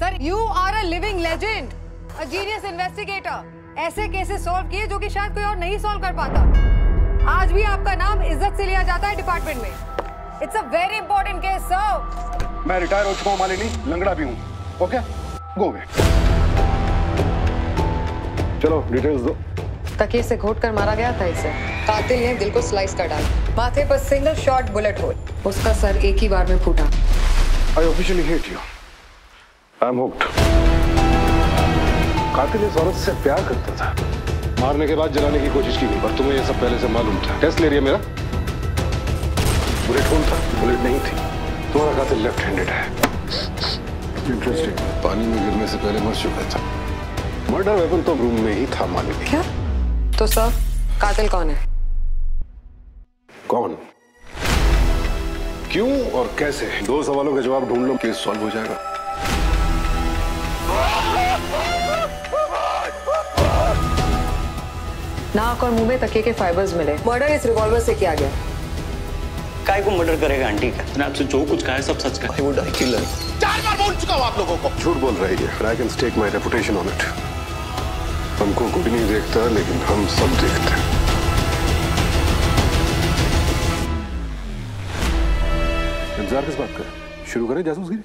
Sir you are a living legend a genius investigator ऐसे cases solve किए जो कि शायद कोई और नहीं सॉल्व कर पाता। आज भी आपका नाम इज़्ज़त से लिया जाता है डिपार्टमेंट में। It's a very important case sir मैं रिटायर हो चुका हूँ मालिनी। लंगड़ा भी हूँ। ओके गो वे चलो डिटेल्स दो। तकिए से घोट कर मारा गया था इसे। कातिल ने दिल को स्लाइस कर डाला। माथे पर सिंगल शॉट बुलेट होल उसका सर एक ही बार में फूटा। I officially hate you I am hooked कातिल इस औरत से प्यार करता था। मारने के बाद जलाने की कोशिश की गई पर तुम्हें यह सब पहले से मालूम था। टेस्ट ले रही है मेरा? बुलेट होल था? बुलेट नहीं थी। तुम्हारा कातिल लेफ़्ट हैंडेड है। इंटरेस्टिंग पानी में गिरने से पहले मर चुका था। मर्डर वेपन तो रूम में ही था मालिनी क्या? तो सर कातिल कौन है? कौन? क्यों और कैसे? दो सवालों के जवाब ढूंढ लो केस सॉल्व हो जाएगा। नाक और मुँह में तकिए के फाइबर्स मिले। मर्डर इस रिवॉल्वर से किया गया। काय को मर्डर करेगा आंटी का? मैंने आपसे जो कुछ कहा है सब सच का है। वो डाई किलर चार बार बोल चुका हूँ आप लोगों को। झूठ बोल रही है। I can stake my reputation on it हमको कोई नहीं देखता लेकिन हम सब देखते हैं। इंतज़ार किस बात का शुरू करें जासूसगिरी